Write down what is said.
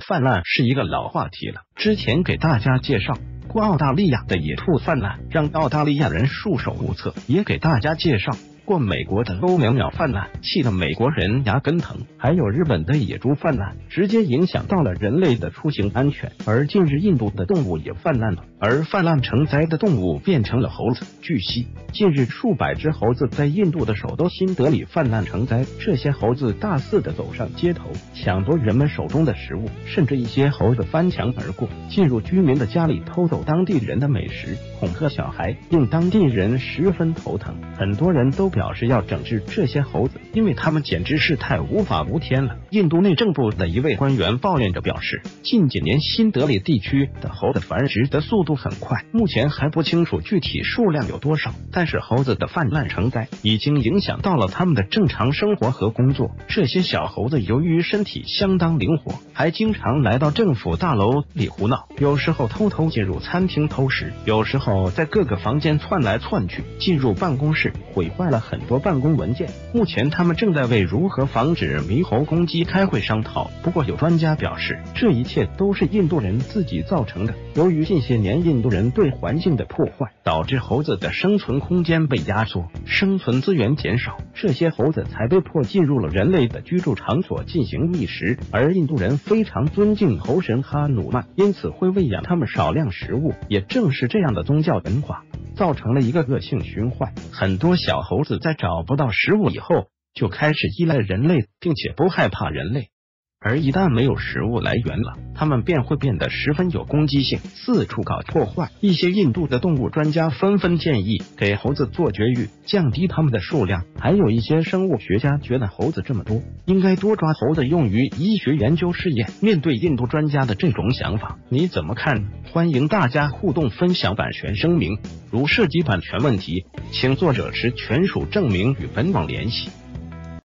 泛滥是一个老话题了。之前给大家介绍过澳大利亚的野兔泛滥，让澳大利亚人束手无策，也给大家介绍。过美国的欧苗鸟泛滥，气得美国人牙根疼；还有日本的野猪泛滥，直接影响到了人类的出行安全。而近日印度的动物也泛滥了，而泛滥成灾的动物变成了猴子。据悉，近日数百只猴子在印度的首都新德里泛滥成灾，这些猴子大肆的走上街头，抢夺人们手中的食物，甚至一些猴子翻墙而过，进入居民的家里偷走当地人的美食，恐吓小孩，令当地人十分头疼。很多人都。表示要整治这些猴子，因为他们简直是太无法无天了。印度内政部的一位官员抱怨着表示，近几年新德里地区的猴子繁殖的速度很快，目前还不清楚具体数量有多少。但是猴子的泛滥成灾，已经影响到了他们的正常生活和工作。这些小猴子由于身体相当灵活，还经常来到政府大楼里胡闹，有时候偷偷进入餐厅偷食，有时候在各个房间窜来窜去，进入办公室毁坏了。很多办公文件，目前他们正在为如何防止猕猴攻击开会商讨。不过有专家表示，这一切都是印度人自己造成的。由于近些年印度人对环境的破坏，导致猴子的生存空间被压缩，生存资源减少，这些猴子才被迫进入了人类的居住场所进行觅食。而印度人非常尊敬猴神哈努曼，因此会喂养他们少量食物。也正是这样的宗教文化。造成了一个恶性循环，很多小猴子在找不到食物以后，就开始依赖人类，并且不害怕人类。而一旦没有食物来源了，它们便会变得十分有攻击性，四处搞破坏。一些印度的动物专家纷纷建议给猴子做绝育，降低它们的数量。还有一些生物学家觉得猴子这么多，应该多抓猴子用于医学研究试验。面对印度专家的这种想法，你怎么看？欢迎大家互动分享版权声明，如涉及版权问题，请作者持权属证明与本网联系。